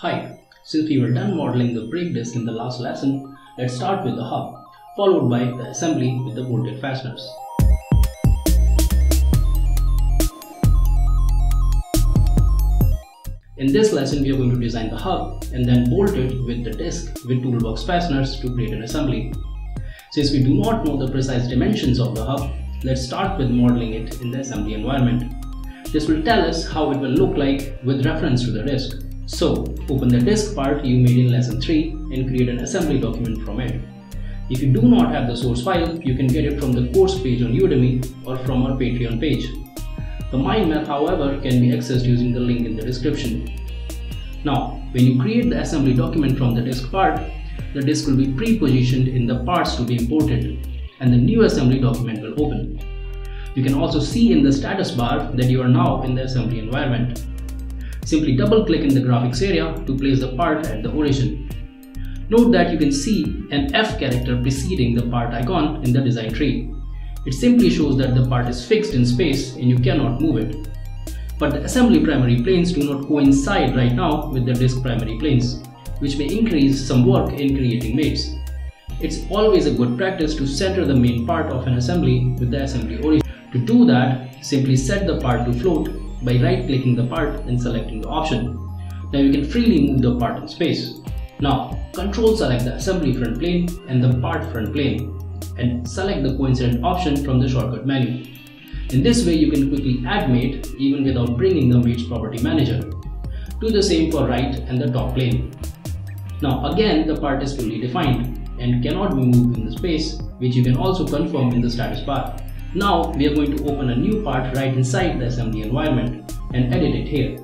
Hi, since we were done modeling the brake disc in the last lesson, let's start with the hub, followed by the assembly with the bolted fasteners. In this lesson, we are going to design the hub and then bolt it with the disc with toolbox fasteners to create an assembly. Since we do not know the precise dimensions of the hub, let's start with modeling it in the assembly environment. This will tell us how it will look like with reference to the disc. So, open the disk part you made in lesson 3 and create an assembly document from it. If you do not have the source file, you can get it from the course page on Udemy or from our Patreon page. The mind map however can be accessed using the link in the description. Now, when you create the assembly document from the disk part, the disk will be pre-positioned in the parts to be imported and the new assembly document will open. You can also see in the status bar that you are now in the assembly environment. Simply double click in the graphics area to place the part at the origin. Note that you can see an F character preceding the part icon in the design tree. It simply shows that the part is fixed in space and you cannot move it. But the assembly primary planes do not coincide right now with the disk primary planes, which may increase some work in creating mates. It's always a good practice to center the main part of an assembly with the assembly origin. To do that, simply set the part to float by right clicking the part and selecting the option. Now you can freely move the part in space. Now control select the assembly front plane and the part front plane and select the coincident option from the shortcut menu. In this way you can quickly add mate even without bringing the mates property manager. Do the same for right and the top plane. Now again the part is fully defined and cannot be moved in the space which you can also confirm in the status bar. Now we are going to open a new part right inside the assembly environment and edit it here.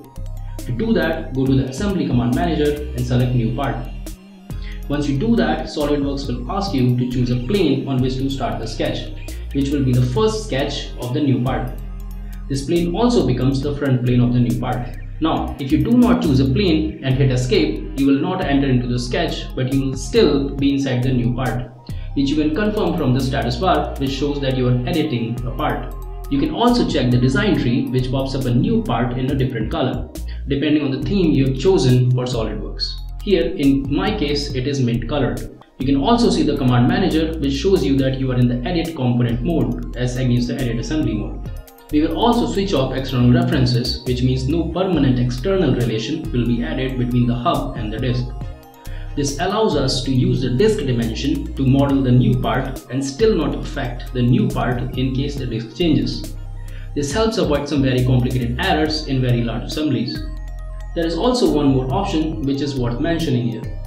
To do that, go to the assembly command manager and select new part. Once you do that, SolidWorks will ask you to choose a plane on which to start the sketch, which will be the first sketch of the new part. This plane also becomes the front plane of the new part. Now, if you do not choose a plane and hit escape, you will not enter into the sketch, but you will still be inside the new part which you can confirm from the status bar which shows that you are editing a part. You can also check the design tree which pops up a new part in a different color, depending on the theme you have chosen for SolidWorks. Here, in my case, it is mint colored. You can also see the command manager which shows you that you are in the edit component mode as against the edit assembly mode. We will also switch off external references which means no permanent external relation will be added between the hub and the disk. This allows us to use the disk dimension to model the new part and still not affect the new part in case the disk changes. This helps avoid some very complicated errors in very large assemblies. There is also one more option which is worth mentioning here.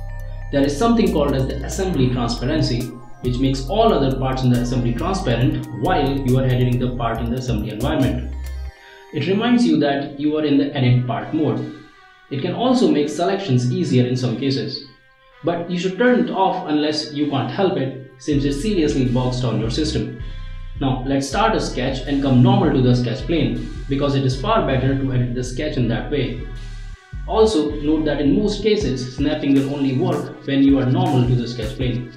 There is something called as the assembly transparency which makes all other parts in the assembly transparent while you are editing the part in the assembly environment. It reminds you that you are in the edit part mode. It can also make selections easier in some cases but you should turn it off unless you can't help it since it seriously bogs down your system. Now let's start a sketch and come normal to the sketch plane because it is far better to edit the sketch in that way. Also note that in most cases snapping will only work when you are normal to the sketch plane.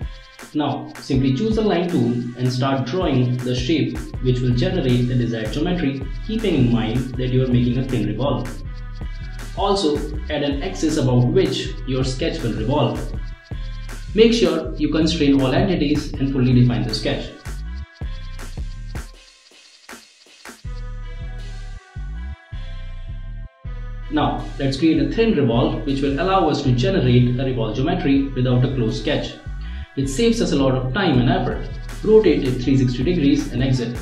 Now simply choose the line tool and start drawing the shape which will generate the desired geometry keeping in mind that you are making a thin revolve. Also, add an axis about which your sketch will revolve. Make sure you constrain all entities and fully define the sketch. Now, let's create a thin revolve which will allow us to generate a revolve geometry without a closed sketch. It saves us a lot of time and effort. Rotate it 360 degrees and exit.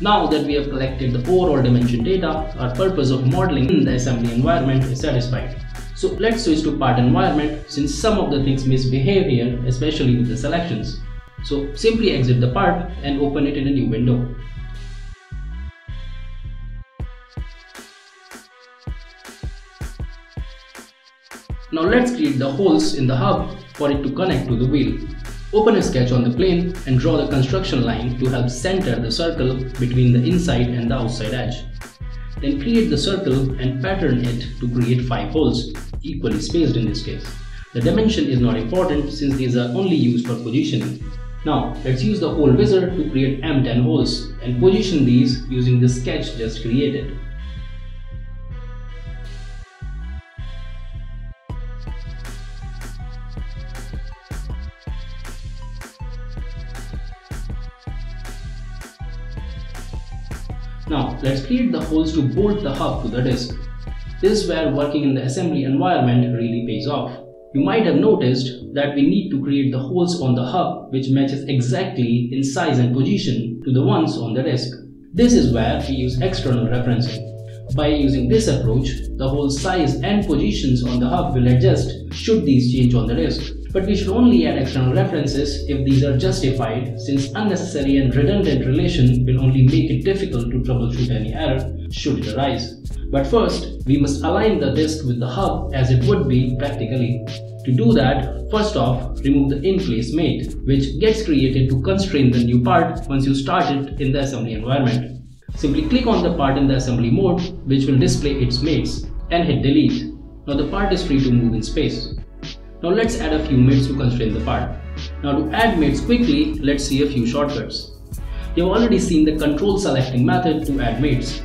Now that we have collected the overall dimension data, our purpose of modeling in the assembly environment is satisfied. So let's switch to part environment since some of the things misbehave here, especially with the selections. So simply exit the part and open it in a new window. Now let's create the holes in the hub for it to connect to the wheel. Open a sketch on the plane and draw the construction line to help center the circle between the inside and the outside edge. Then create the circle and pattern it to create 5 holes, equally spaced in this case. The dimension is not important since these are only used for positioning. Now let's use the hole wizard to create M10 holes and position these using the sketch just created. Let's create the holes to bolt the hub to the disk. This is where working in the assembly environment really pays off. You might have noticed that we need to create the holes on the hub which matches exactly in size and position to the ones on the disk. This is where we use external referencing. By using this approach, the hole size and positions on the hub will adjust should these change on the disk. But we should only add external references if these are justified since unnecessary and redundant relation will only make it difficult troubleshoot any error should it arise. But first, we must align the disk with the hub as it would be practically. To do that, first off, remove the in-place mate, which gets created to constrain the new part once you start it in the assembly environment. Simply click on the part in the assembly mode, which will display its mates, and hit delete. Now the part is free to move in space. Now let's add a few mates to constrain the part. Now to add mates quickly, let's see a few shortcuts. You've already seen the control selecting method to add mates.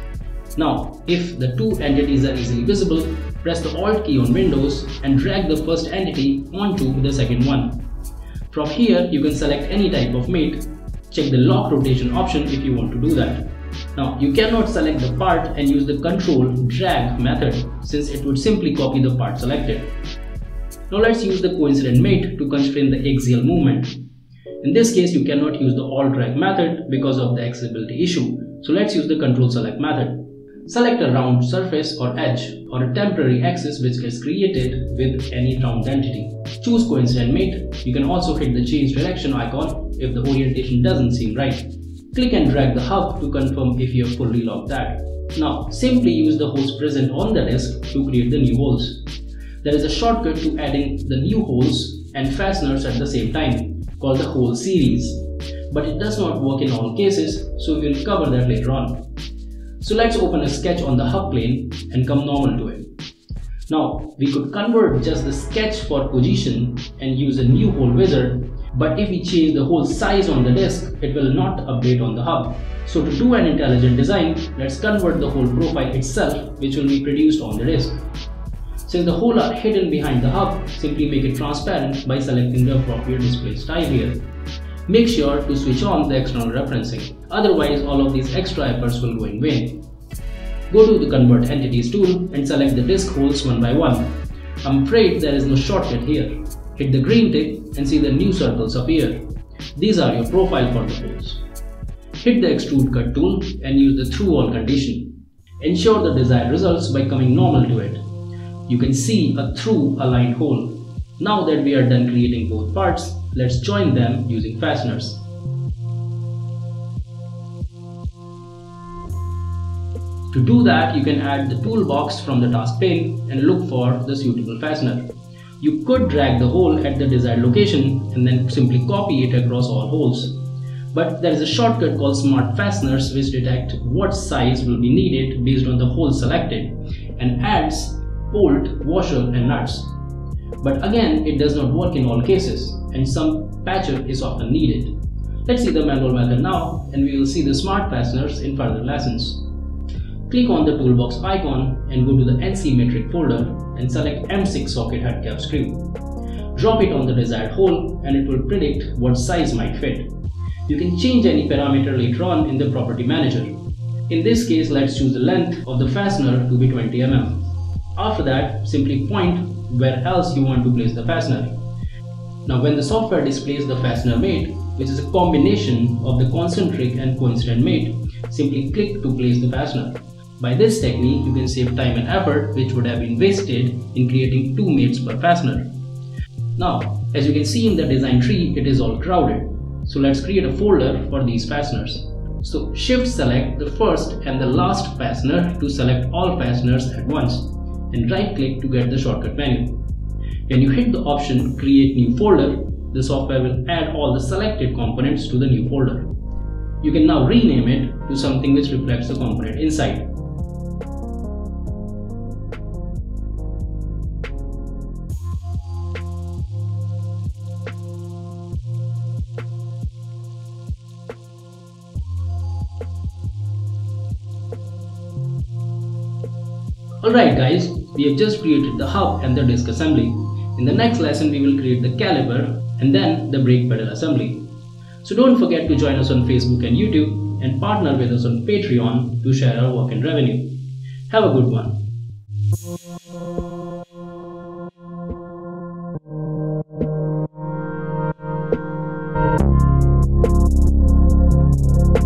Now, if the two entities are easily visible, press the Alt key on Windows and drag the first entity onto the second one. From here, you can select any type of mate. Check the lock rotation option if you want to do that. Now, you cannot select the part and use the control drag method since it would simply copy the part selected. Now let's use the coincident mate to constrain the axial movement. In this case, you cannot use the alt drag method because of the accessibility issue. So let's use the control select method. Select a round surface or edge or a temporary axis which gets created with any round entity. Choose coincident mate. You can also hit the change direction icon if the orientation doesn't seem right. Click and drag the hub to confirm if you have fully locked that. Now, simply use the holes present on the disk to create the new holes. There is a shortcut to adding the new holes and fasteners at the same time, called the hole series. But it does not work in all cases, so we will cover that later on. So let's open a sketch on the hub plane and come normal to it. Now, we could convert just the sketch for position and use a new hole wizard, but if we change the hole size on the disk, it will not update on the hub. So to do an intelligent design, let's convert the hole profile itself, which will be produced on the disk. Since the hole are hidden behind the hub, simply make it transparent by selecting the appropriate display style here. Make sure to switch on the external referencing, otherwise all of these extra efforts will go in vain. Go to the Convert Entities tool and select the disk holes one by one. I'm afraid there is no shortcut here. Hit the green tick and see the new circles appear. These are your profile for the holes. Hit the Extrude Cut tool and use the Through All condition. Ensure the desired results by coming normal to it. You can see a through aligned hole. Now that we are done creating both parts, Let's join them using fasteners. To do that, you can add the toolbox from the task pane and look for the suitable fastener. You could drag the hole at the desired location and then simply copy it across all holes. But there is a shortcut called Smart Fasteners which detect what size will be needed based on the hole selected and adds bolt, washer and nuts. But again, it does not work in all cases and some patcher is often needed. Let's see the manual method now and we will see the smart fasteners in further lessons. Click on the toolbox icon and go to the ANSI metric folder and select M6 socket head cap screw. Drop it on the desired hole and it will predict what size might fit. You can change any parameter later on in the property manager. In this case, let's choose the length of the fastener to be 20 mm. After that, simply point where else you want to place the fastener. Now when the software displays the fastener mate, which is a combination of the concentric and coincident mate, simply click to place the fastener. By this technique, you can save time and effort which would have been wasted in creating two mates per fastener. Now, as you can see in the design tree, it is all crowded. So let's create a folder for these fasteners. So shift select the first and the last fastener to select all fasteners at once and right click to get the shortcut menu. When you hit the option create new folder, the software will add all the selected components to the new folder. You can now rename it to something which reflects the component inside. Alright guys, we have just created the hub and the disc assembly. In the next lesson, we will create the caliper and then the brake pedal assembly. So don't forget to join us on Facebook and YouTube and partner with us on Patreon to share our work and revenue. Have a good one. Thank you.